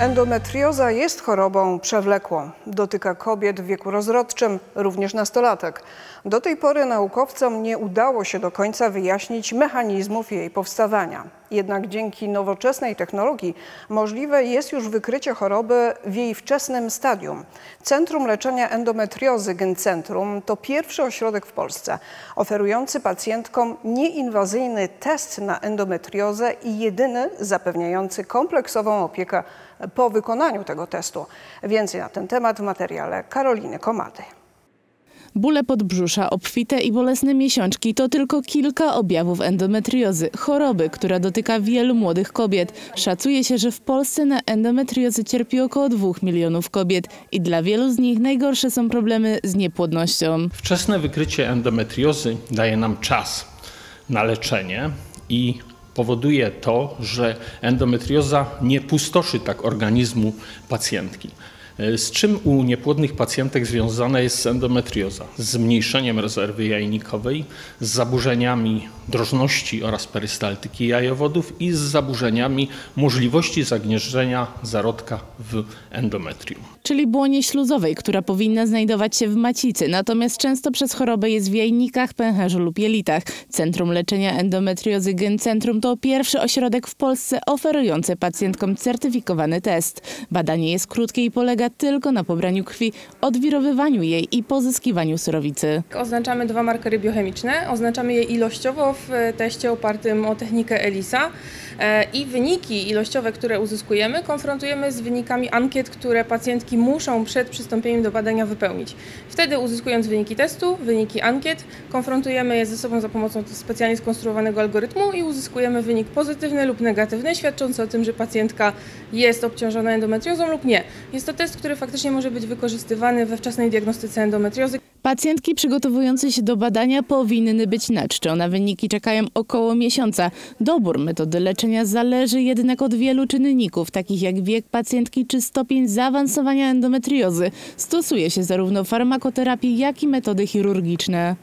Endometrioza jest chorobą przewlekłą. Dotyka kobiet w wieku rozrodczym, również nastolatek. Do tej pory naukowcom nie udało się do końca wyjaśnić mechanizmów jej powstawania. Jednak dzięki nowoczesnej technologii możliwe jest już wykrycie choroby w jej wczesnym stadium. Centrum Leczenia Endometriozy Gencentrum to pierwszy ośrodek w Polsce oferujący pacjentkom nieinwazyjny test na endometriozę i jedyny zapewniający kompleksową opiekę po wykonaniu tego testu. Więcej na ten temat w materiale Karoliny Komady. Bóle podbrzusza, obfite i bolesne miesiączki to tylko kilka objawów endometriozy, choroby, która dotyka wielu młodych kobiet. Szacuje się, że w Polsce na endometriozę cierpi około 2 milionów kobiet i dla wielu z nich najgorsze są problemy z niepłodnością. Wczesne wykrycie endometriozy daje nam czas na leczenie i powoduje to, że endometrioza nie pustoszy tak organizmu pacjentki. Z czym u niepłodnych pacjentek związana jest endometrioza? Z zmniejszeniem rezerwy jajnikowej, z zaburzeniami drożności oraz perystaltyki jajowodów i z zaburzeniami możliwości zagnieżdżenia zarodka w endometrium. Czyli błonie śluzowej, która powinna znajdować się w macicy, natomiast często przez chorobę jest w jajnikach, pęcherzu lub jelitach. Centrum Leczenia Endometriozy Gencentrum to pierwszy ośrodek w Polsce oferujący pacjentkom certyfikowany test. Badanie jest krótkie i polega tylko na pobraniu krwi, odwirowywaniu jej i pozyskiwaniu surowicy. Oznaczamy dwa markery biochemiczne, oznaczamy je ilościowo w teście opartym o technikę ELISA e, i wyniki ilościowe, które uzyskujemy, konfrontujemy z wynikami ankiet, które pacjentki muszą przed przystąpieniem do badania wypełnić. Wtedy uzyskując wyniki testu, wyniki ankiet, konfrontujemy je ze sobą za pomocą specjalnie skonstruowanego algorytmu i uzyskujemy wynik pozytywny lub negatywny, świadczący o tym, że pacjentka jest obciążona endometriozą lub nie. Jest to test, który faktycznie może być wykorzystywany we wczesnej diagnostyce endometriozy. Pacjentki przygotowujące się do badania powinny być na czczo. Na wyniki czekają około miesiąca. Dobór metody leczenia zależy jednak od wielu czynników, takich jak wiek pacjentki czy stopień zaawansowania endometriozy. Stosuje się zarówno farmakoterapię, jak i metody chirurgiczne.